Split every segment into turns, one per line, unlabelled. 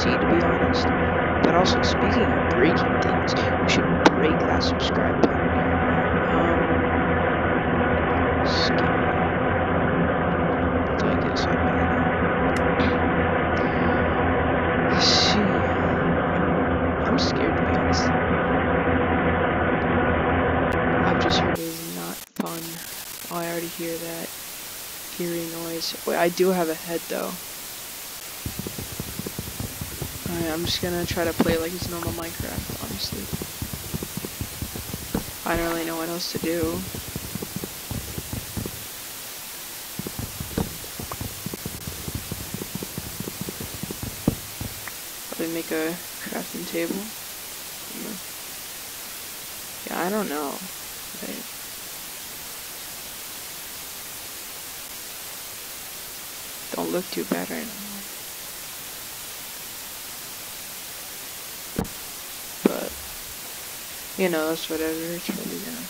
PC to be honest. But also speaking of breaking things, we should break that subscribe button. Um, scary. I guess I don't really know. Let's see. I'm scared to be honest. I've just heard it is not fun. Oh, I already hear that eerie noise. Wait, I do have a head though. Alright, I'm just gonna try to play like it's normal Minecraft, honestly. I don't really know what else to do. Probably make a crafting table. Yeah, I don't know. Don't look too bad right now. But, you know, it's whatever. It's probably gonna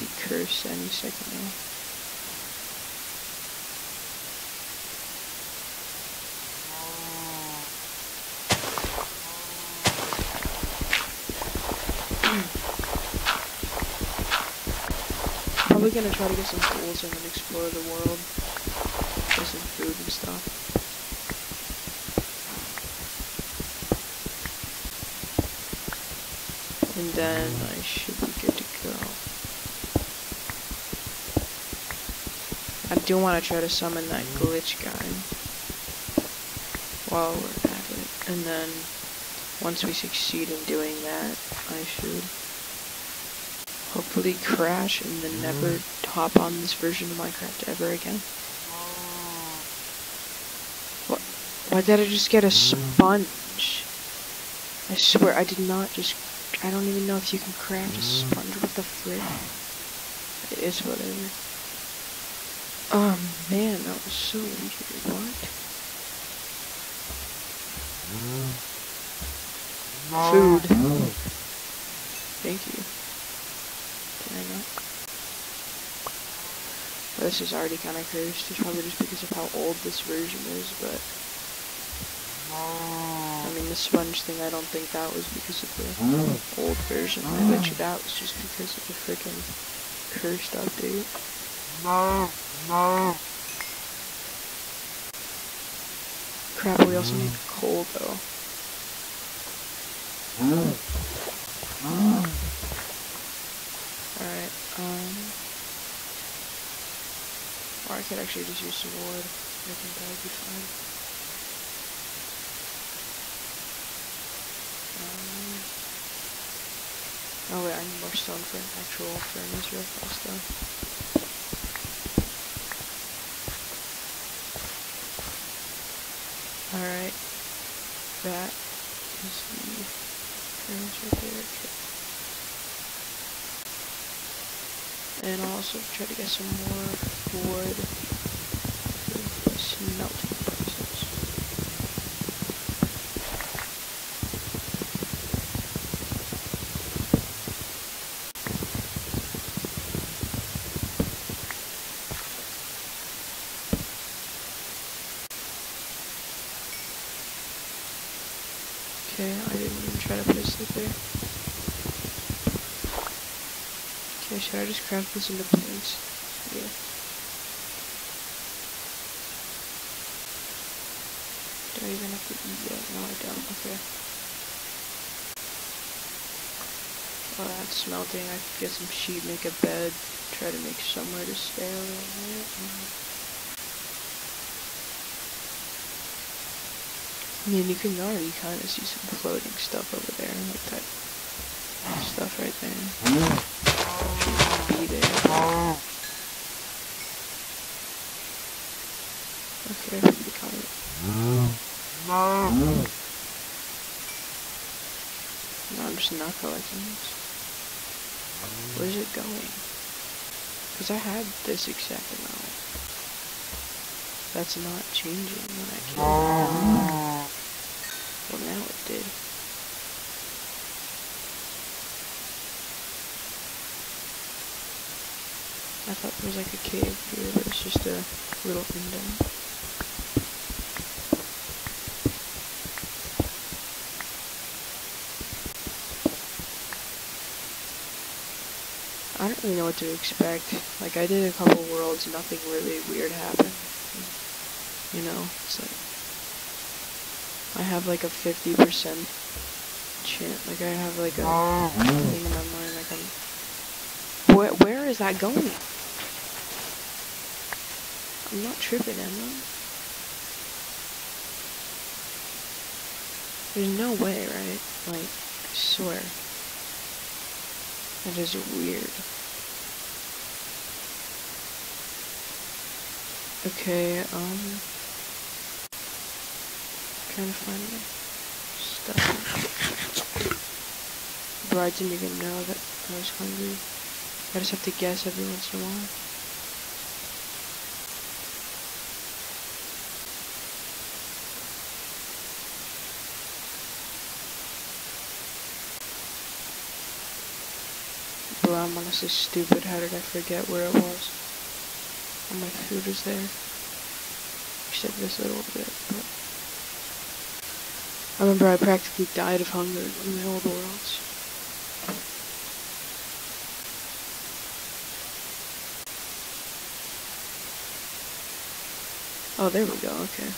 be cursed any second now. Probably gonna try to get some tools and then explore the world. Get some food and stuff. And then I should be good to go. I do want to try to summon that mm-hmm. glitch guy while we're at it. And then once we succeed in doing that, I should hopefully crash and then mm-hmm. never hop on this version of Minecraft ever again. What? Why did I just get a mm-hmm. sponge? I swear I did not just. I don't even know if you can craft a mm. sponge. What the frick? It is whatever. Oh man, that was so weird. What? Food. Mm. Thank you. Can I not? Well, this is already kind of cursed. It's probably just because of how old this version is, but... I mean, the sponge thing, I don't think that was because of the hmm. old version. I bet you that was just because of the freaking cursed update. No, no. Crap, we also need hmm. coal, though. Hmm. Alright, um... Or I could actually just use some wood. I think that would be fine. Oh wait, I need more stone for an actual furnace real fast though. Alright, that is the furnace right there. Okay. And I'll also try to get some more wood for the smelting process. Okay, I didn't even try to place it there. Okay, should I just craft this into plates? Yeah. Do I even have to eat yet? No, I don't. Okay. Oh, that's smelting. I could get some sheet, make a bed, try to make somewhere to stay a little bit. I mean, you can already kind of see some floating stuff over there, like that stuff right there. Mm-hmm. Okay, I'm just not collecting this. Where's it going? Because I had this exact amount. That's not changing when I it. Well, now it did. I thought there was like a cave here, but it's just a little indent. I don't really know what to expect. Like, I did a couple worlds, nothing really weird happened. You know, it's like, I have like a 50% chance, like I have like a thing in my mind, like I'm, where, where is that going? I'm not tripping, am I? There's no way, right? Like, I swear. That is weird. Okay, um... Trying to find. Brides didn't even know that I was hungry. I just have to guess every once in a while. Bro, I'm stupid. How did I forget where it was? Oh, my food is there. Except this little bit, but... I remember I practically died of hunger in my old worlds. Oh, there we go, okay.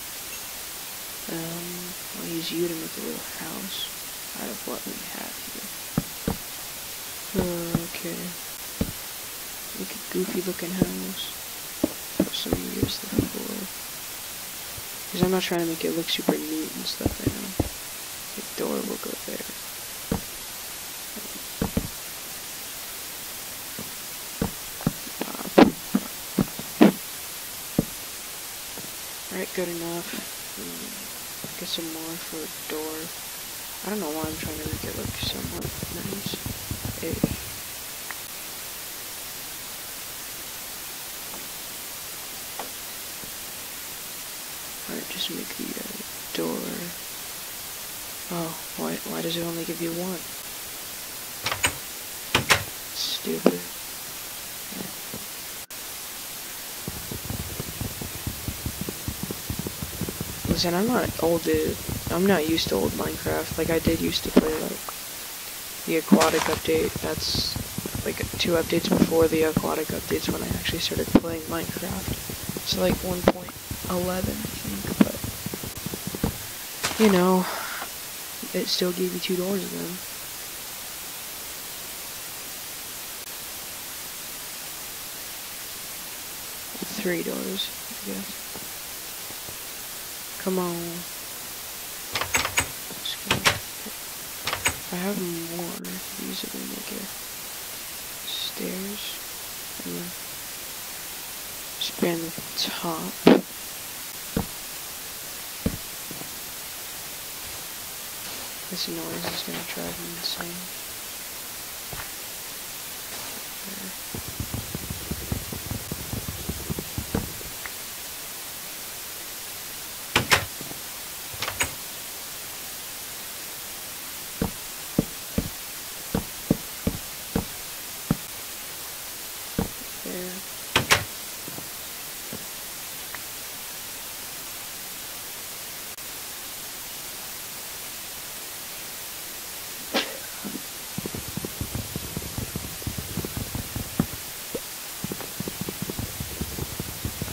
Um, I'll use you to make a little house out of what we have here. Okay. Goofy looking house. Some years before. Because I'm not trying to make it look super neat and stuff, I know. The door will go there. Alright, good enough. Hmm, Get some more for a door. I don't know why I'm trying to make it look somewhat nice ish. Alright, just make the uh, door. Oh, why, give you one? Stupid. Listen, I'm not old dude. I'm not used to old Minecraft. Like, I did used to play, like, the aquatic update. That's like two updates before the aquatic updates when I actually started playing Minecraft. It's like 1.11, I think, but you know, it still gave you two doors then. Three doors, I guess. Come on. I have more, these are gonna make it stairs and then span the top. This noise is gonna drive me insane.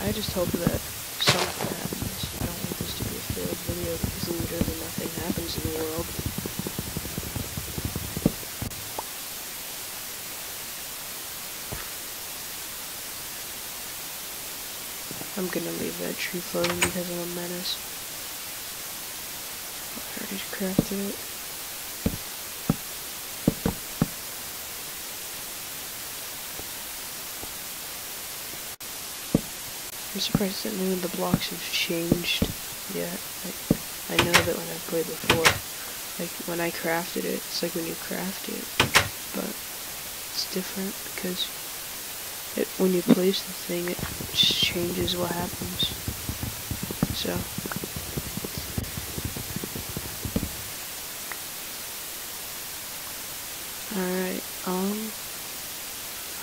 I just hope that something happens. I don't want this to be a failed video because literally nothing happens in the world. I'm gonna leave that tree floating because I'm a menace. I already crafted it. I'm surprised that none of the blocks have changed yet. Like, I know that when I played before, like when I crafted it, it's like when you craft it, but it's different because it when you place the thing, it just changes what happens. So. Alright, um,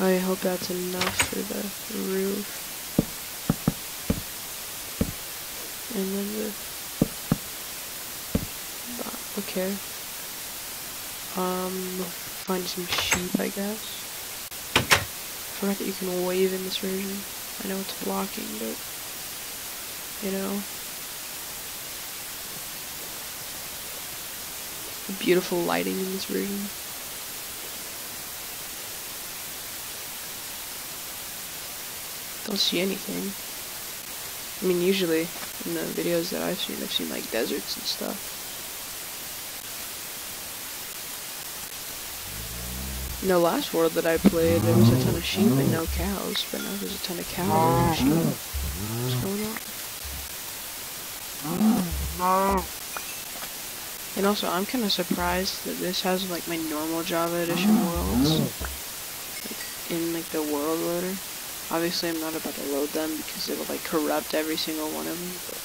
I hope that's enough for the roof. And then the... Okay. Um, find some sheep, I guess. I forgot that you can wave in this version. I know it's blocking, but... You know... Beautiful lighting in this version. Don't see anything. I mean, usually in the videos that I've seen, I've seen like deserts and stuff. In the last world that I played, there was a ton of sheep and no cows, but now there's a ton of cows and no sheep. What's going on? And also, I'm kind of surprised that this has like my normal Java Edition worlds like, in like the world loader. Obviously, I'm not about to load them because it'll like corrupt every single one of them. But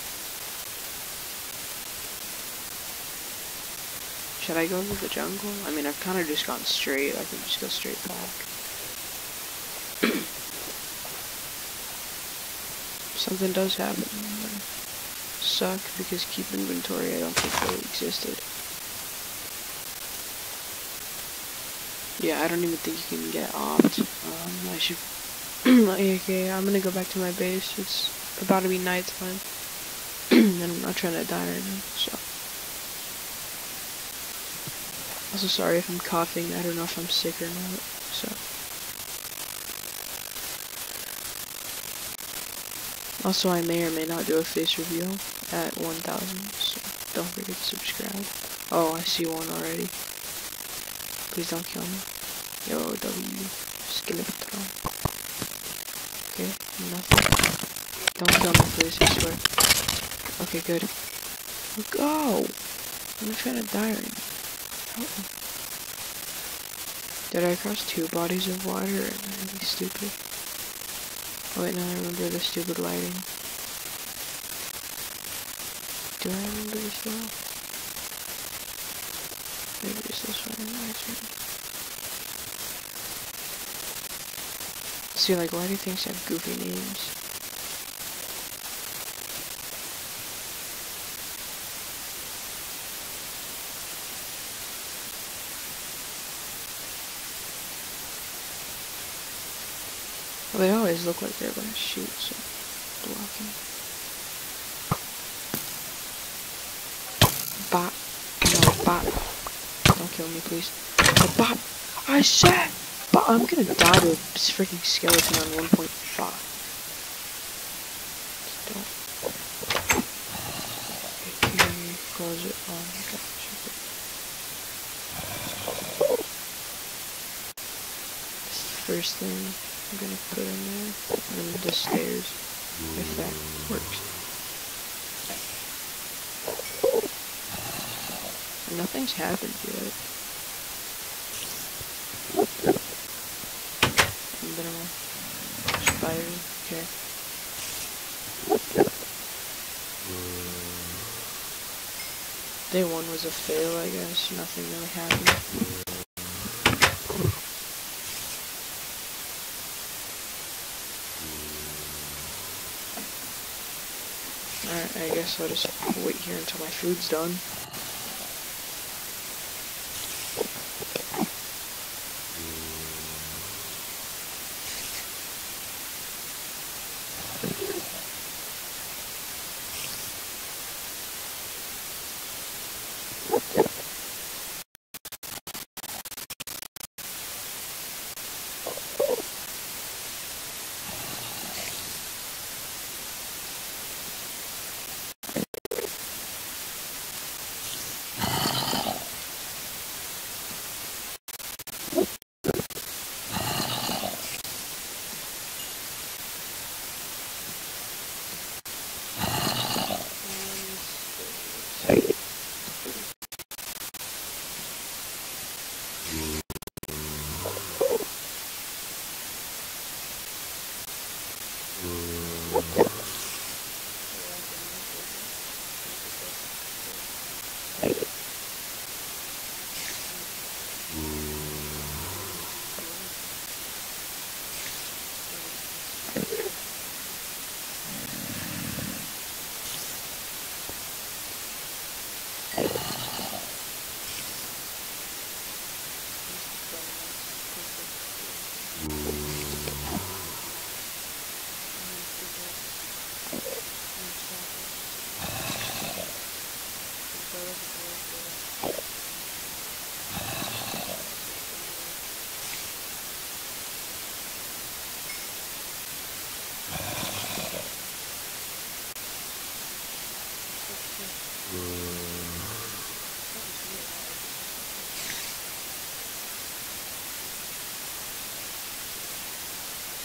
Should I go to the jungle? I mean, I've kind of just gone straight. I can just go straight back. Something does happen suck because keep inventory I don't think really existed. Yeah, I don't even think you can get opt. Um, I should. okay, I'm gonna go back to my base. It's about to be nighttime, and I'm not trying to die right now. So. Also, sorry if I'm coughing. I don't know if I'm sick or not. So. Also, I may or may not do a face reveal at 1000, so don't forget to subscribe. Oh, I see one already. Please don't kill me. Yo, W, Skeleton. Okay, nothing. Don't kill me, please, I swear. Okay, good. Go! Oh, I'm trying to die right now. Did I cross two bodies of water? Am I stupid? Oh wait, now I remember the stupid lighting. Do I remember this well? Maybe it's this one. See, like, why do things have goofy names? Well, they always look like they're gonna shoot, so blocking. Bop. No, bop. Don't kill me, please. Oh, bop. I said. I'm gonna die to a freaking skeleton on 1.5. Don't. Okay, close it on. first thing I'm gonna put in there, and the stairs, if that works. Nothing's happened yet. A fail, I guess. Nothing really happened. Alright, I guess I'll just wait here until my food's done.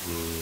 음.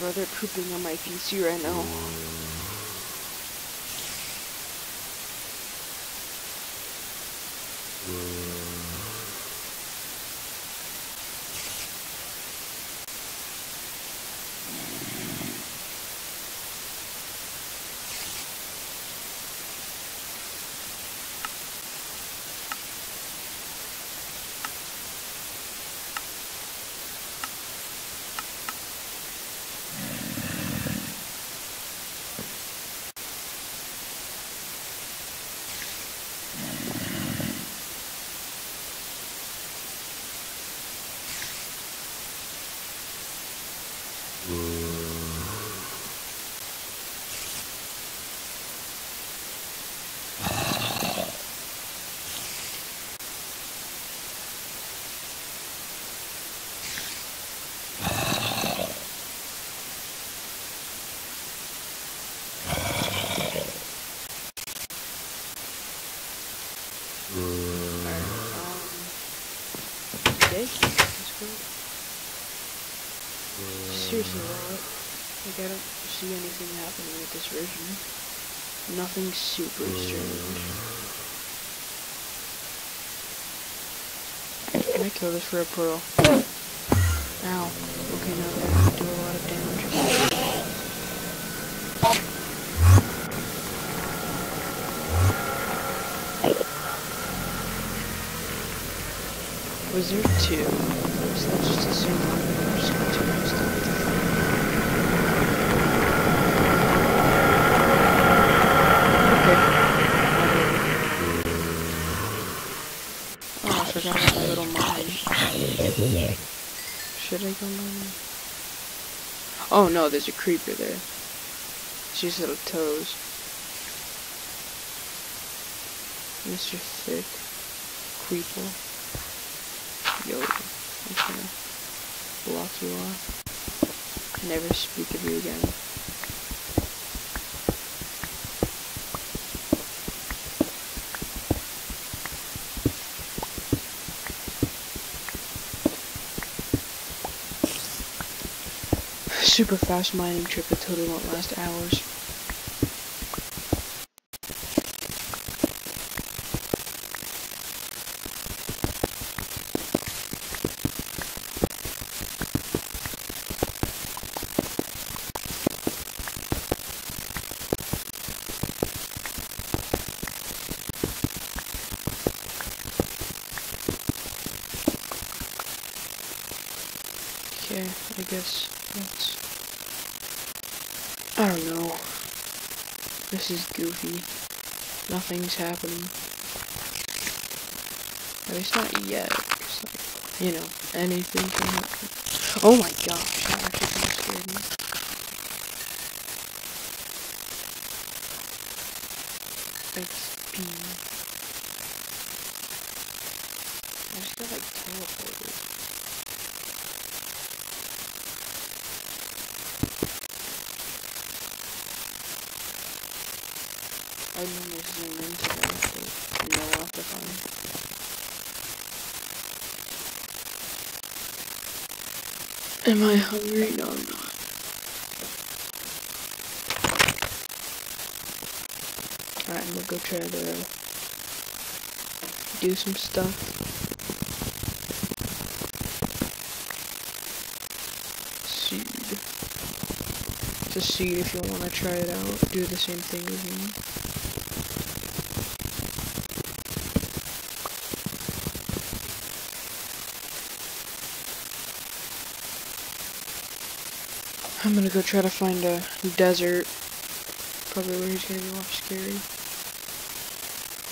Nah, pooping on my PC right now. Seriously, like I don't see anything happening with this version. Nothing super strange. Can I kill this for a pearl? Ow. Okay, now they do a lot of damage. Was there two? So let's just assume I'm just going to forgot about my little mine. Should I go mining? Oh no, there's a creeper there. She's little toes. Mr. Thick. Creeple. Yo, I'm gonna block you off. Never speak of you again. Super fast mining trip that totally won't last hours. Okay, I guess that's... I don't know. This is goofy. Nothing's happening. At least not yet. like, you know, anything can happen. Oh my gosh, that actually scared me. XP. I just got like teleported. I normally zoom into that, but no, I'll have to find. Am I hungry? No, I'm not. Alright, I'm gonna go try to do some stuff. Seed. It's a seed if you want to try it out. Do the same thing as me. I'm gonna go try to find a desert. Probably where he's gonna be more scary.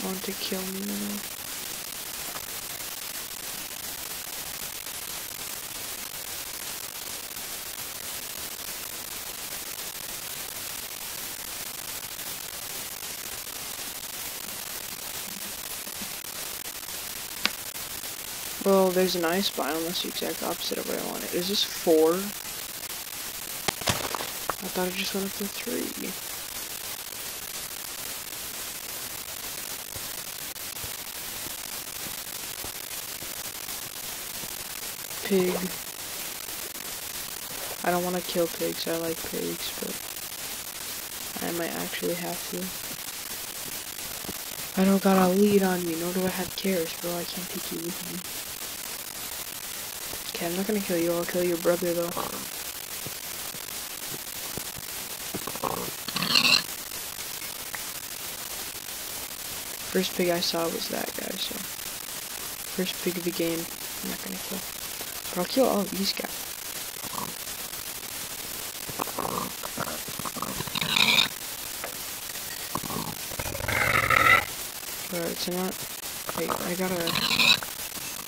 Want to kill me, know? Well, there's an ice biome. That's the exact opposite of what I wanted. Is this four? I thought it just went up to three. Pig. I don't want to kill pigs. I like pigs, but I might actually have to. I don't got a lead on me, nor do I have cares, bro. I can't take you with me. Okay, I'm not gonna kill you. I'll kill your brother, though. First pig I saw was that guy, so. First pig of the game, I'm not gonna kill. But I'll kill all of these guys. Alright, so not. Wait, I gotta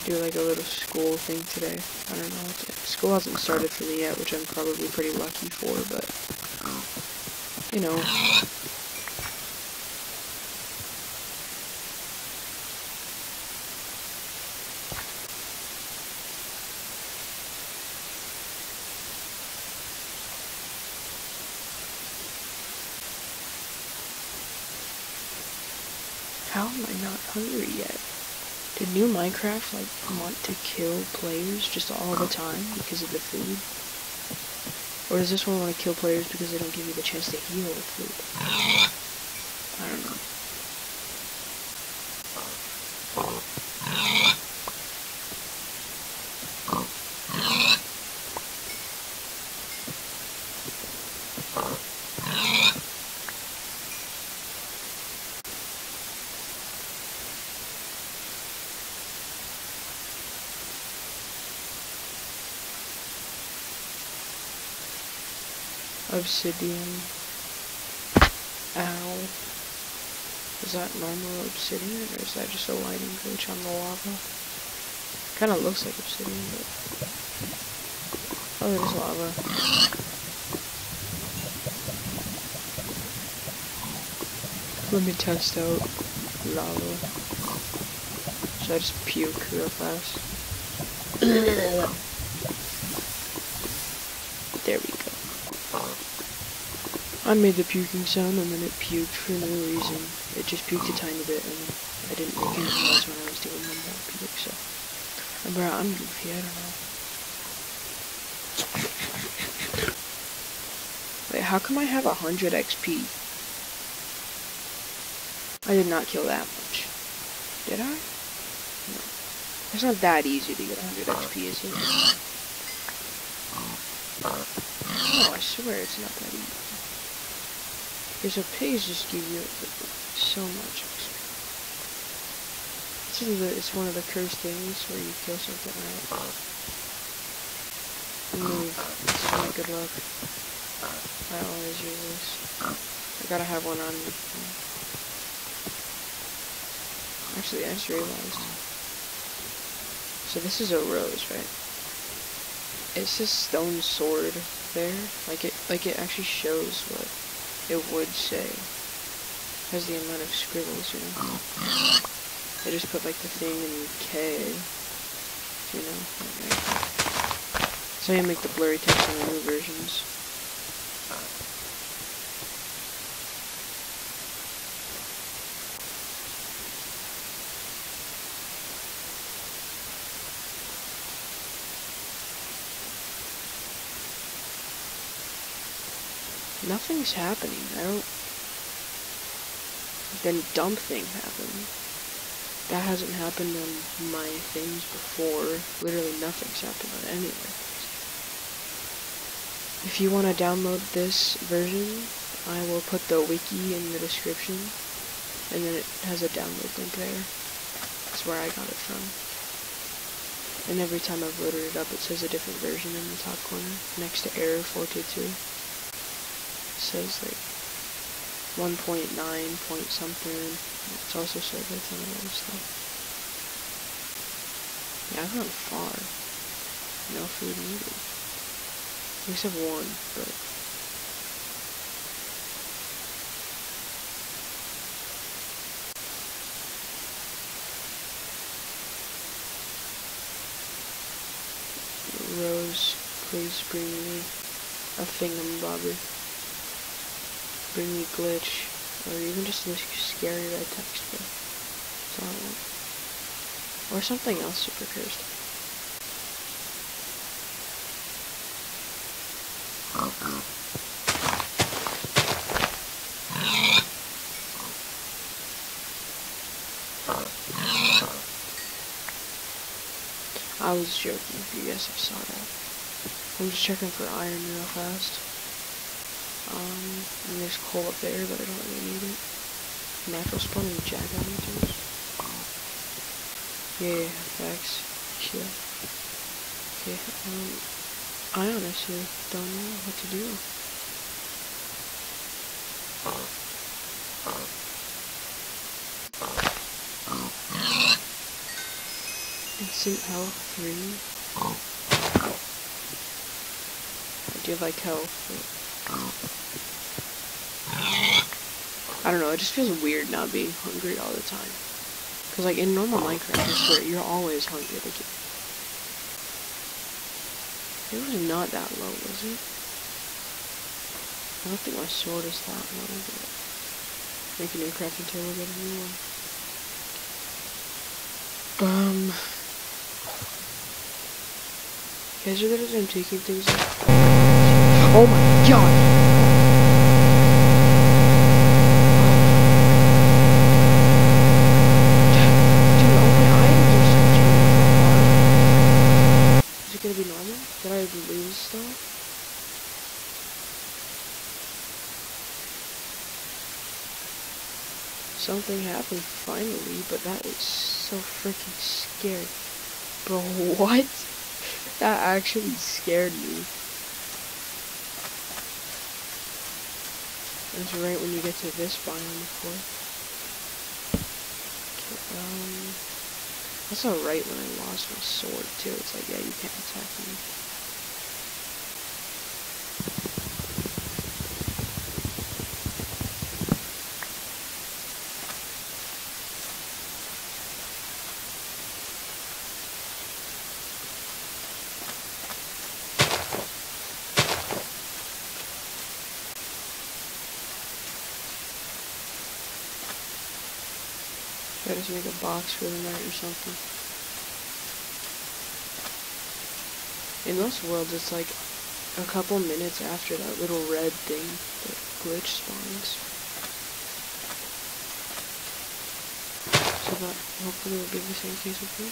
do like a little school thing today. I don't know. School hasn't started for me yet, which I'm probably pretty lucky for, but. You know, How am I not hungry yet? Did new Minecraft like want to kill players just all the time because of the food? Or does this one want to kill players because they don't give you the chance to heal with food? I don't know. Obsidian. Ow. Is that normal obsidian or is that just a lighting glitch on the lava? Kind of looks like obsidian, but oh, there's lava. Let me test out lava. Should I just puke real fast? there we go. I made the puking sound and then it puked for no reason. It just puked a tiny bit and I didn't make any noise when I was doing one more puke, so. Bro, I'm goofy, I don't know. Wait, how come I have 100 XP? I did not kill that much. Did I? No. It's not that easy to get 100 XP, is it? Oh, I swear it's not that easy. Because a pigs just give you so much. This the, it's one of the cursed things where you kill something right. Move. It's really good luck. I always use this. I gotta have one on me. Actually, I just realized. So this is a rose, right? It says stone sword there. Like it, like it actually shows what it would say. Has the amount of scribbles, you know. I just put like the thing in K, you know. Like so I make the blurry text in the new versions. Nothing's happening. I don't... Then dump thing happened. That hasn't happened on my things before. Literally nothing's happened on anywhere. If you want to download this version, I will put the wiki in the description. And then it has a download link there. That's where I got it from. And every time I've loaded it up, it says a different version in the top corner, next to error 422 says like 1.9 point something. It's also says like some other stuff. Yeah, I've gone far. No food needed. We least have one, but Rose, please bring me a thingamabobber bring me glitch, or even just a scary red text bar. That's all I want. Or something else super cursed. I was joking if you guys have saw that. I'm just checking for iron real fast. Um, and there's coal up there, but I don't really need it. Natural spawning jack-o'-lanterns. Yeah, facts. Yeah. Okay, um, I honestly don't know what to do. Instant health 3. I do like health, I don't know, it just feels weird not being hungry all the time. Because, like, in normal Minecraft, I swear, you're always hungry. Like, it was not that low, was it? I don't think my sword is that low, but... Make a new crafting table, get a new one. Um... You guys are good at taking things Oh my god! Something happened finally, but that was so freaking scary. Bro, what? That actually scared me. That's right when you get to this biome, of course. Okay, um... That's alright when I lost my sword too. It's like, yeah, you can't attack me. Just make a box for the night or something. In most worlds, it's like a couple minutes after that little red thing, that glitch spawns. So that hopefully will be the same case with me.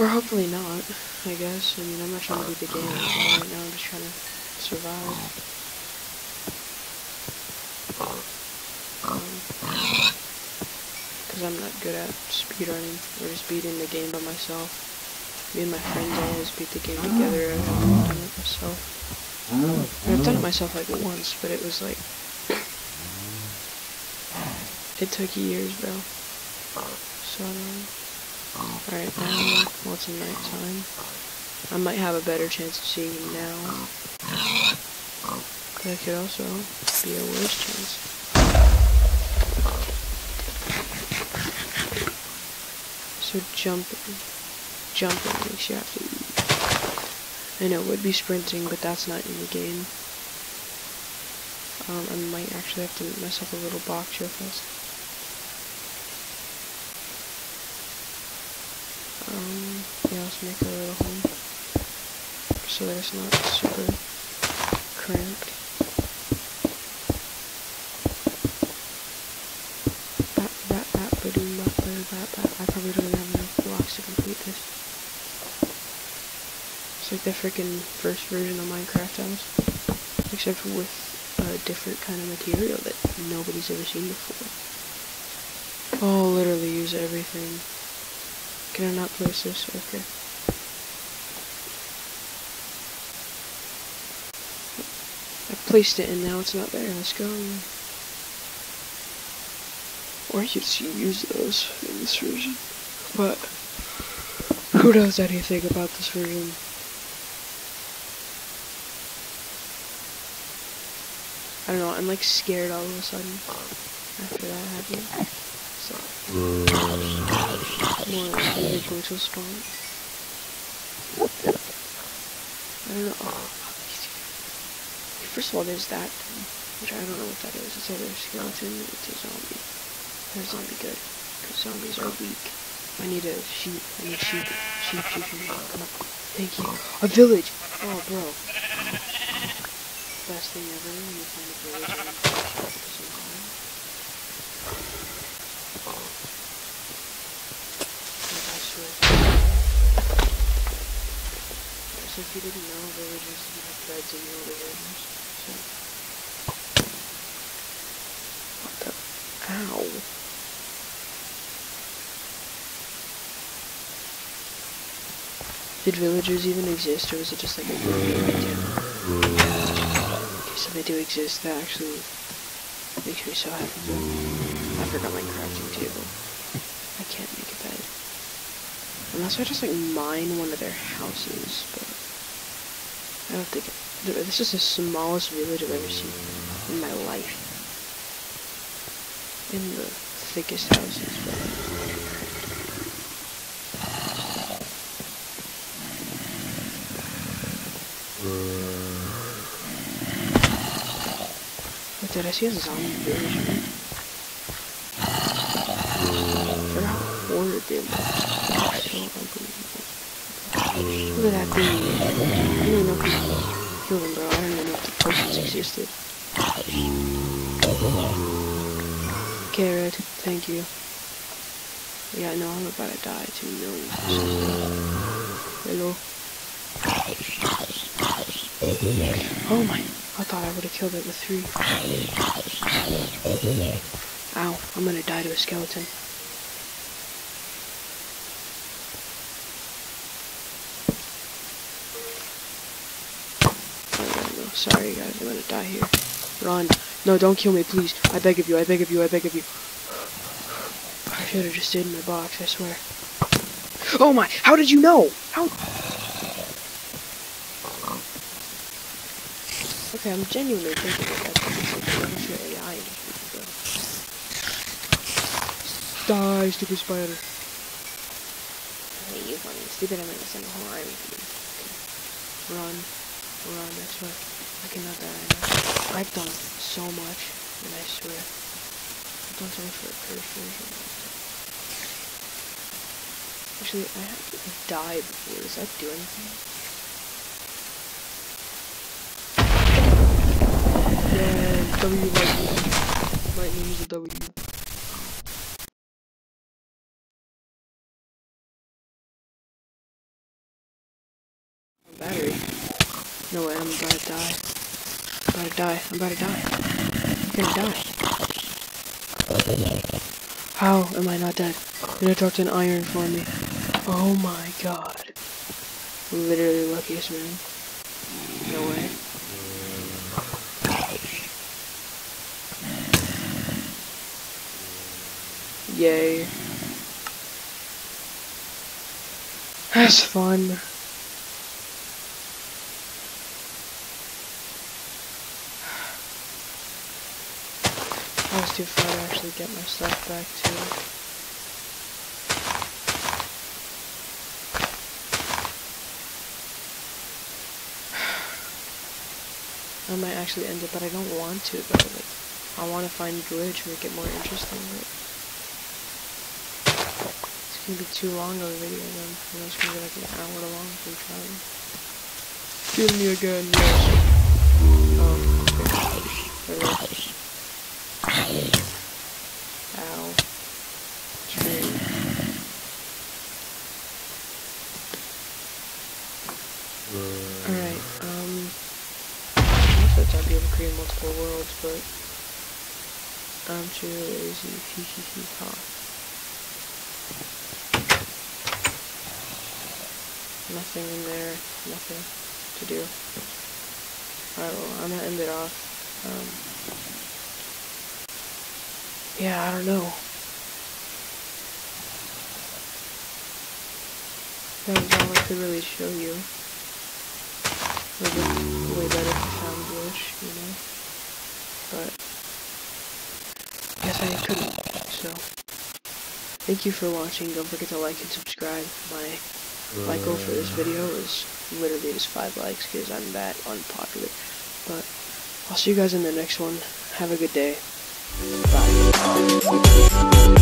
Or hopefully not, I guess. I mean, I'm not trying to beat the game right now, I'm just trying to survive. Because I'm not good at speedrunning or just beating the game by myself. Me and my friends always beat the game together. I've done it myself. I've done it myself like once, but it was like it took years, bro. So Alright, now well it's nighttime. I might have a better chance of seeing him now. That could also be a worse chance. So jumping, jumping makes you have to eat. I know it would be sprinting, but that's not in the game. Um, I might actually have to make myself a little box here first. Um, yeah, let's make a little home. So that it's not super cramped. I probably don't have to complete this. It's like the freaking first version of Minecraft house. Except with a different kind of material that nobody's ever seen before. Oh, literally use everything. Can I not place this? Okay. I placed it and now it's not there. Let's go. Or you just use those in this version. But who knows anything about this version? I don't know, I'm like scared all of a sudden after that happened. So more like going to spawn. I don't know. First of all, there's that, which I don't know what that is. It's either a skeleton, it's a zombie. That zombie good. Because zombies are weak. I need a sheep. I need sheep. Sheep, sheep, sheep. Thank you. A village! Oh, bro. Best thing ever when you find a village and I swear. So if you didn't know, villagers have beds in the other rooms. So. What the? Ow. Did villagers even exist, or was it just like a movie Okay, so they do exist. That actually makes me so happy. I forgot my crafting table. I can't make a bed. Unless I just like mine one of their houses, but I don't think this is the smallest village I've ever seen in my life. In the thickest houses, but. A zombie? Look at that thing. I don't know if you killed him, bro. I don't even know if the potions existed. Carrot, thank you. Yeah, no, I'm about to die to millions. Hello. Oh my. I thought I would have killed it with three. Ow, I'm gonna die to a skeleton. Oh, Sorry guys, I'm gonna die here. Run. No, don't kill me, please. I beg of you, I beg of you, I beg of you. I should have just stayed in my box, I swear. Oh my, how did you know? How? Okay, I'm genuinely thinking that that's artificial AI. Die, stupid spider. I hate you, funny. Stupid, I'm gonna send a whole army to you. Run. Run, I swear. I cannot die. I've done so much, and I swear. I've done so much for a version. Actually, I have to die before. Does that do anything? Yeah, W lightning. Lightning is W. Battery. No way, I'm about to die. I'm about to die. I'm about to die. I'm gonna die. How am I not dead? And I dropped an iron for me. Oh my god. Literally luckiest man. No way. Yay. That's fun. I was too far to actually get my stuff back too. I might actually end it, but I don't want to though. Like, I want to find a glitch, to make it more interesting. But it's gonna be too long of a video then. Know, it's gonna be like an hour long if we try. Kill me again, yes. Oh, okay. Ow. Alright, um... Most of the time people create multiple worlds, but... I'm too lazy, hee hee hee ha. Nothing in there, nothing to do. Alright, well, I'm gonna end it off. Um, yeah, I don't know. That was all I could really show you. Would way better if found glitch, you know? But, I guess I couldn't, so. Thank you for watching, don't forget to like and subscribe. My like goal for this uh. video is literally just 5 likes, because I'm that unpopular. But, I'll see you guys in the next one. Have a good day. Bye.